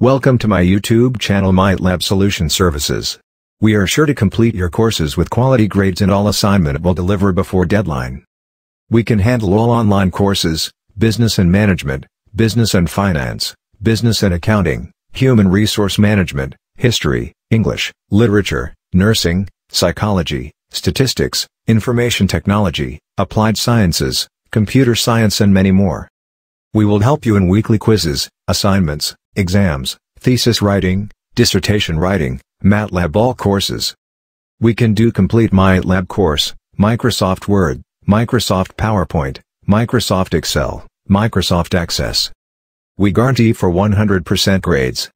Welcome to my YouTube channel MyLab Solution Services. We are sure to complete your courses with quality grades and all assignment will deliver before deadline. We can handle all online courses, business and management, business and finance, business and accounting, human resource management, history, English, literature, nursing, psychology, statistics, information technology, applied sciences, computer science and many more. We will help you in weekly quizzes, assignments, exams, thesis writing, dissertation writing, MyLab all courses. We can do complete MyLab course, Microsoft Word, Microsoft PowerPoint, Microsoft Excel, Microsoft Access. We guarantee for 100% grades.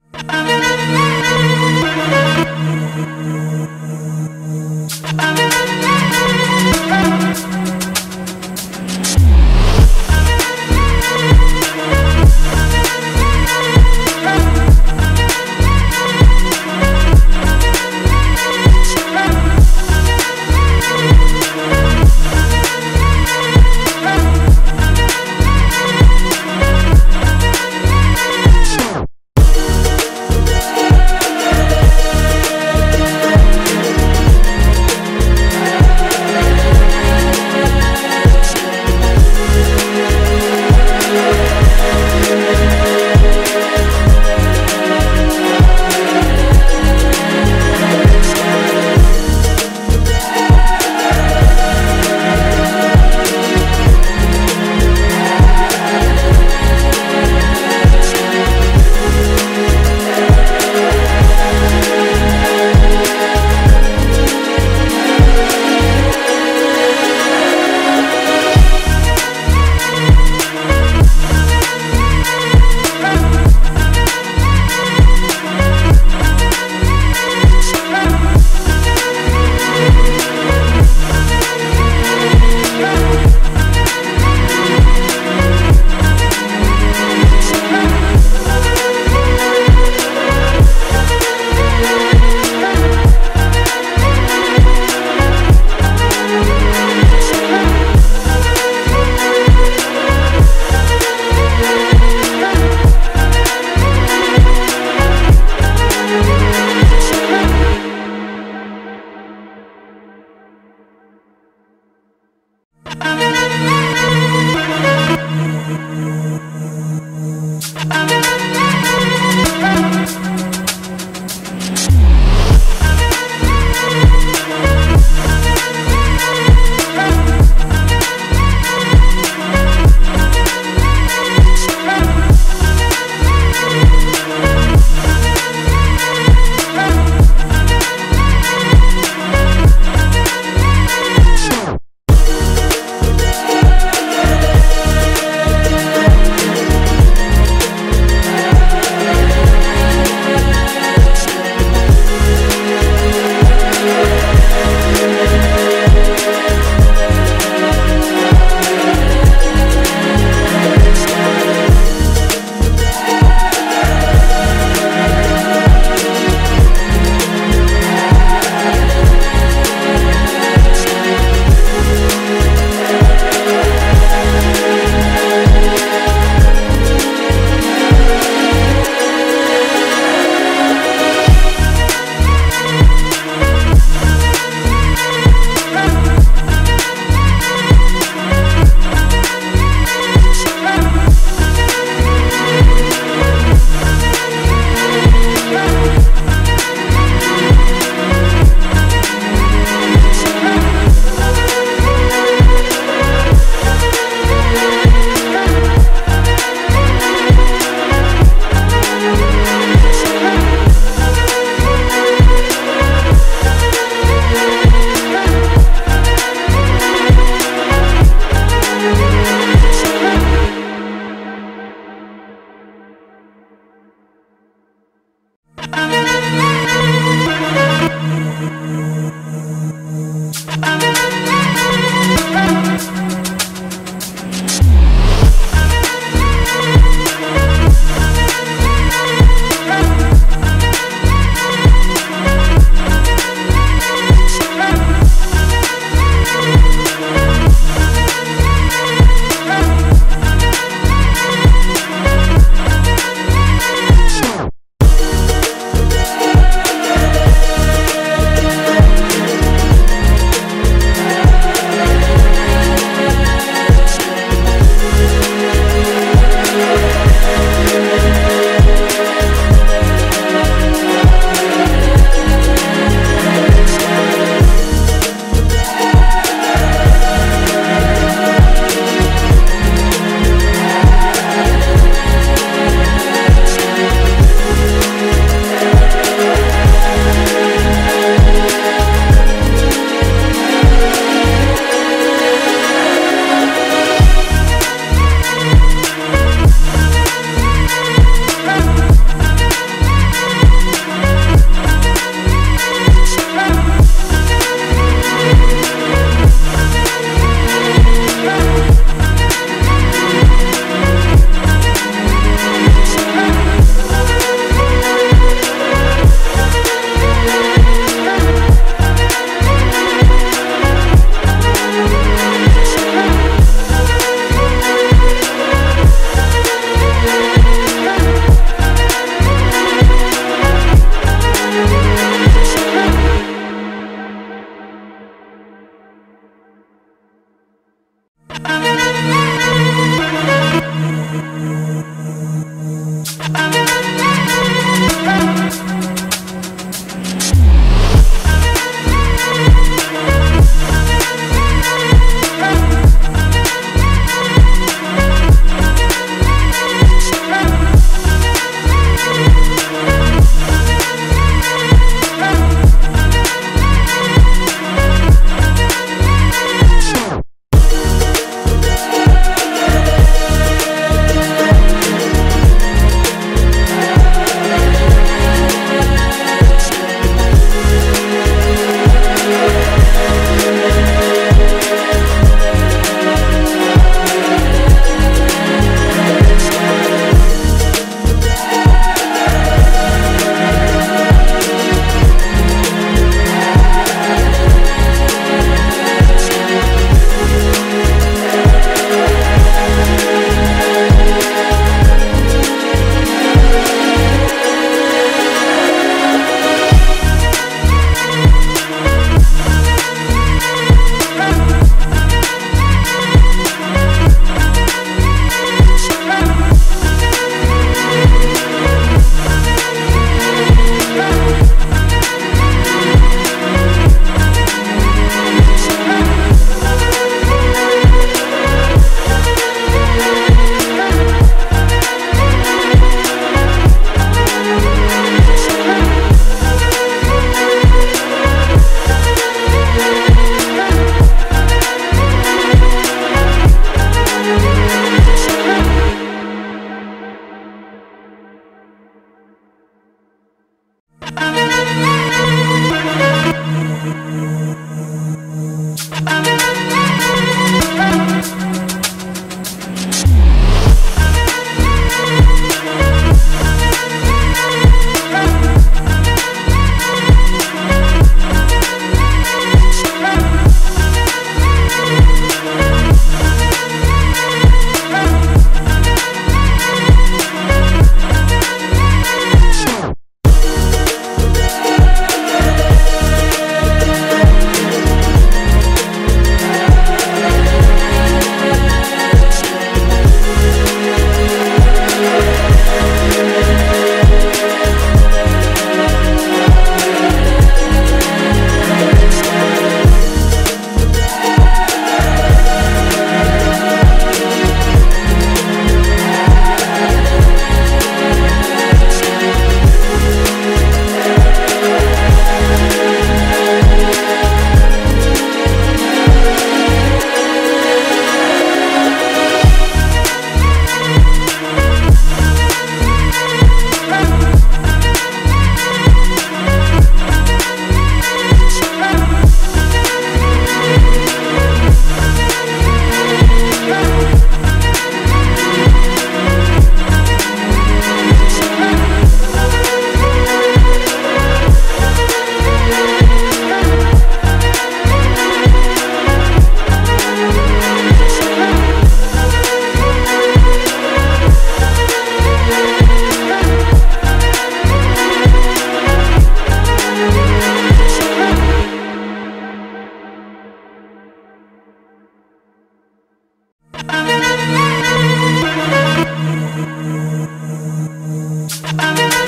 I'm in love.